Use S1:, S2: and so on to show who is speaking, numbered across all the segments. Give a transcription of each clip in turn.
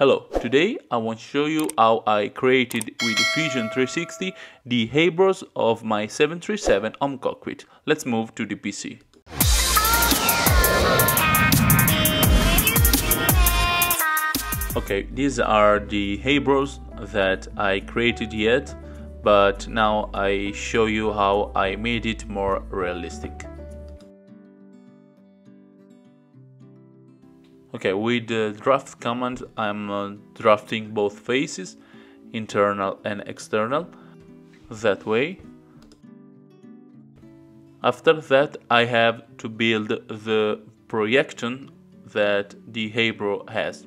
S1: Hello, today I want to show you how I created with Fusion 360 the Eyebrows of my 737 home cockpit. Let's move to the PC. Okay, these are the Eyebrows that I created yet, but now I show you how I made it more realistic. Okay, with the draft command I'm uh, drafting both faces, internal and external, that way. After that I have to build the projection that the Eyebrow has.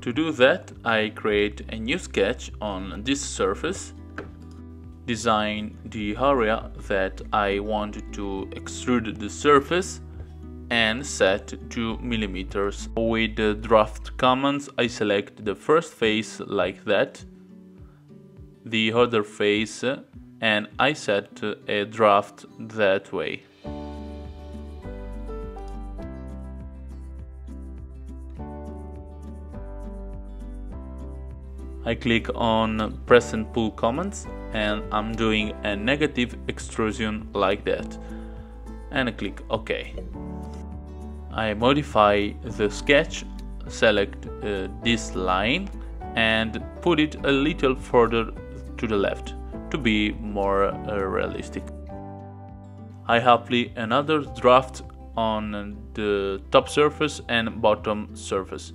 S1: To do that I create a new sketch on this surface, design the area that I want to extrude the surface and set to millimeters. With the draft commands I select the first face like that, the other face and I set a draft that way. I click on press and pull commands and I'm doing a negative extrusion like that and I click OK. I modify the sketch, select uh, this line and put it a little further to the left to be more uh, realistic. I apply another draft on the top surface and bottom surface.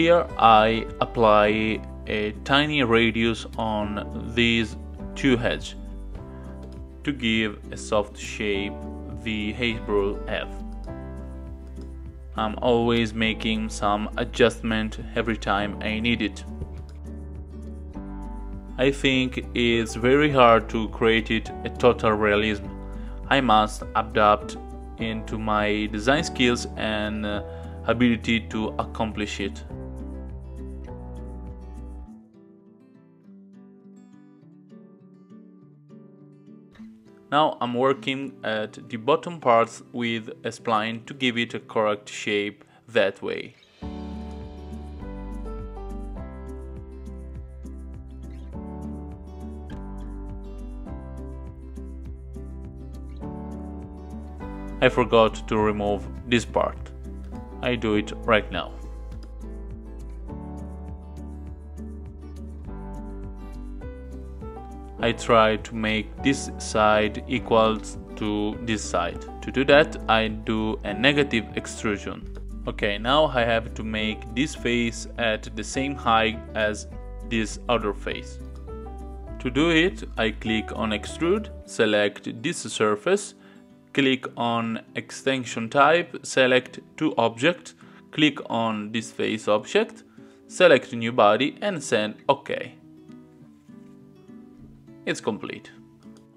S1: Here I apply a tiny radius on these two heads to give a soft shape the Eyebrow have. I'm always making some adjustment every time I need it. I think it's very hard to create it a total realism. I must adapt into my design skills and uh, ability to accomplish it. Now I'm working at the bottom parts with a spline to give it a correct shape that way. I forgot to remove this part. I do it right now. I try to make this side equals to this side. To do that I do a negative extrusion. Okay, now I have to make this face at the same height as this other face. To do it, I click on extrude, select this surface, click on extension type, select two object, click on this face object, select new body and send OK it's complete.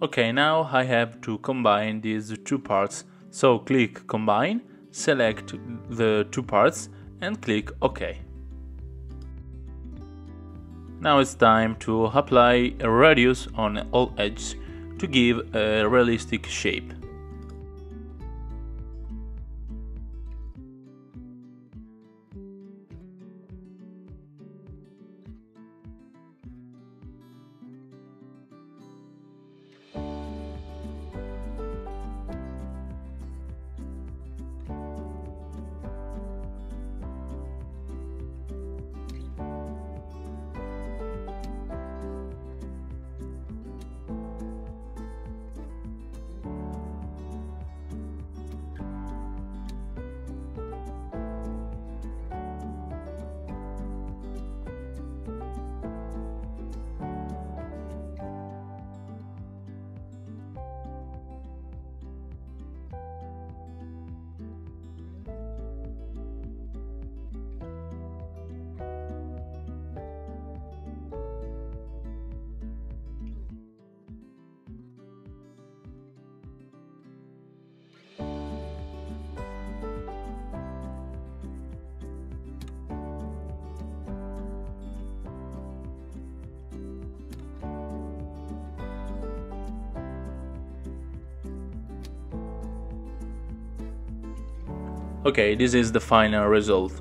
S1: Okay, now I have to combine these two parts. So click combine, select the two parts and click OK. Now it's time to apply a radius on all edges to give a realistic shape. Okay, this is the final result.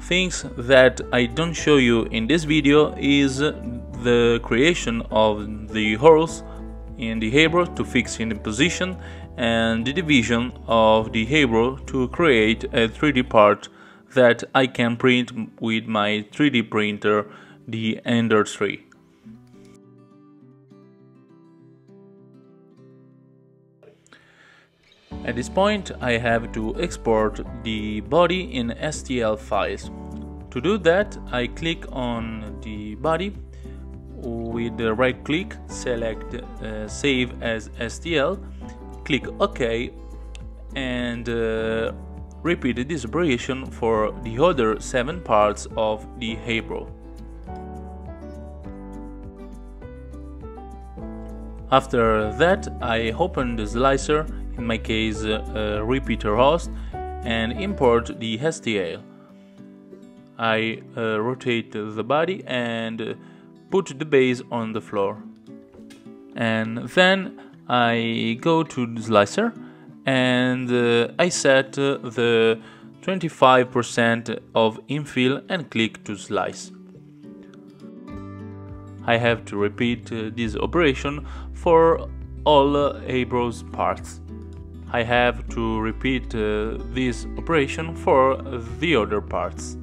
S1: Things that I don't show you in this video is the creation of the holes in the Halo to fix in the position and the division of the Halo to create a 3D part that I can print with my 3D printer, the Ender 3. At this point I have to export the body in STL files. To do that I click on the body with the right click select uh, save as STL click OK and uh, repeat this operation for the other 7 parts of the Halo. After that I open the slicer, in my case a Repetier-Host, and import the STL. I uh, rotate the body and put the base on the floor. And then I go to the slicer and uh, I set uh, the 25% of infill and click to slice. I have to repeat uh, this operation for all uh, Halo's parts. I have to repeat uh, this operation for the other parts.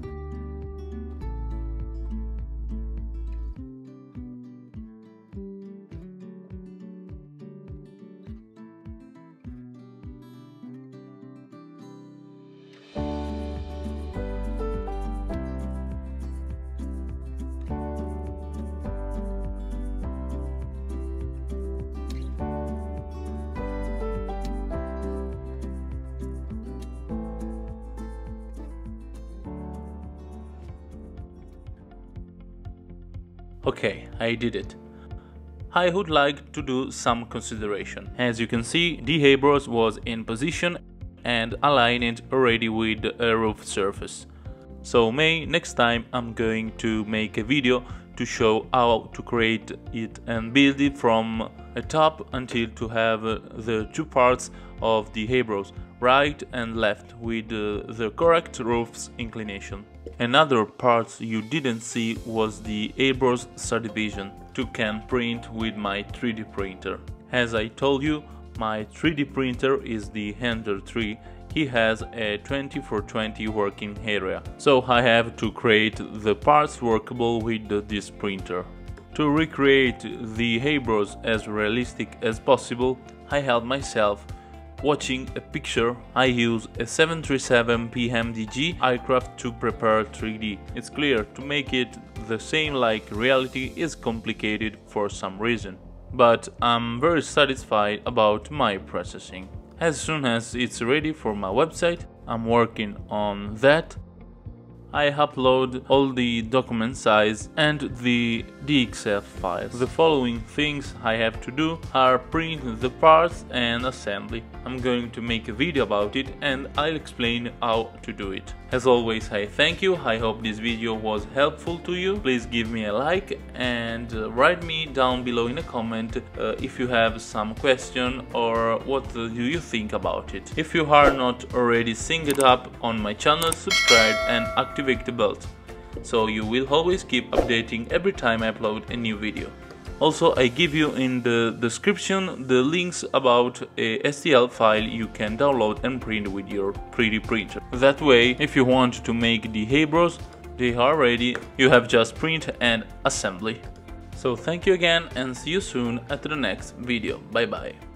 S1: Okay, I did it. I would like to do some consideration. As you can see, the Eyebrows was in position and aligned already with the roof surface. So May, next time I'm going to make a video to show how to create it and build it from a top until to have uh, the two parts of the Eyebrows, right and left with uh, the correct roof's inclination. Another part you didn't see was the Eyebrows subdivision to can print with my 3D printer. As I told you, my 3D printer is the Ender 3 he has a 20x20 working area, so I have to create the parts workable with this printer. To recreate the Eyebrows as realistic as possible, I help myself watching a picture, I use a 737 PMDG aircraft to prepare 3D. It's clear to make it the same like reality is complicated for some reason. But I'm very satisfied about my processing. As soon as it's ready for my website, I'm working on that I upload all the document size and the DXF files. The following things I have to do are print the parts and assembly. I'm going to make a video about it and I'll explain how to do it. As always I thank you, I hope this video was helpful to you. Please give me a like and uh, write me down below in a comment uh, if you have some question or what do you think about it. If you are not already synced up on my channel, subscribe and activate activate the bell so you will always keep updating every time I upload a new video. Also, I give you in the description the links about a STL file you can download and print with your 3D printer. That way, if you want to make the Eyebrows, they are ready, you have just print and assembly. So thank you again and see you soon at the next video. Bye bye.